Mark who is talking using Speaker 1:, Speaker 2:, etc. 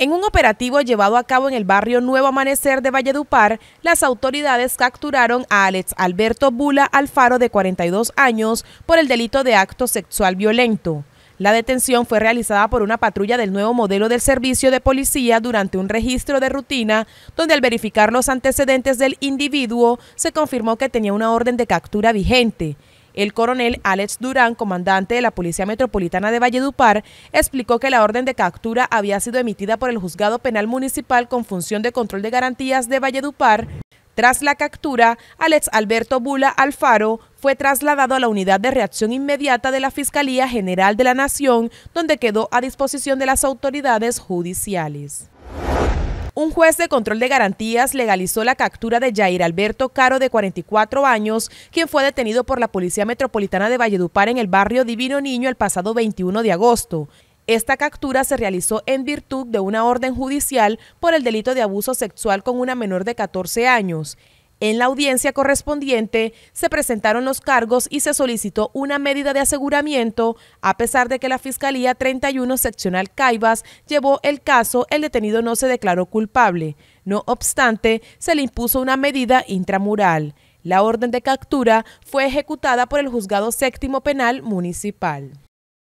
Speaker 1: En un operativo llevado a cabo en el barrio Nuevo Amanecer de Valledupar, las autoridades capturaron a Alex Alberto Bula Alfaro, de 42 años, por el delito de acto sexual violento. La detención fue realizada por una patrulla del nuevo modelo del servicio de policía durante un registro de rutina, donde al verificar los antecedentes del individuo se confirmó que tenía una orden de captura vigente. El coronel Alex Durán, comandante de la Policía Metropolitana de Valledupar, explicó que la orden de captura había sido emitida por el Juzgado Penal Municipal con función de control de garantías de Valledupar. Tras la captura, Alex Alberto Bula Alfaro fue trasladado a la unidad de reacción inmediata de la Fiscalía General de la Nación, donde quedó a disposición de las autoridades judiciales. Un juez de control de garantías legalizó la captura de Jair Alberto Caro, de 44 años, quien fue detenido por la Policía Metropolitana de Valledupar en el barrio Divino Niño el pasado 21 de agosto. Esta captura se realizó en virtud de una orden judicial por el delito de abuso sexual con una menor de 14 años. En la audiencia correspondiente se presentaron los cargos y se solicitó una medida de aseguramiento, a pesar de que la Fiscalía 31 Seccional Caibas llevó el caso, el detenido no se declaró culpable. No obstante, se le impuso una medida intramural. La orden de captura fue ejecutada por el Juzgado Séptimo Penal Municipal.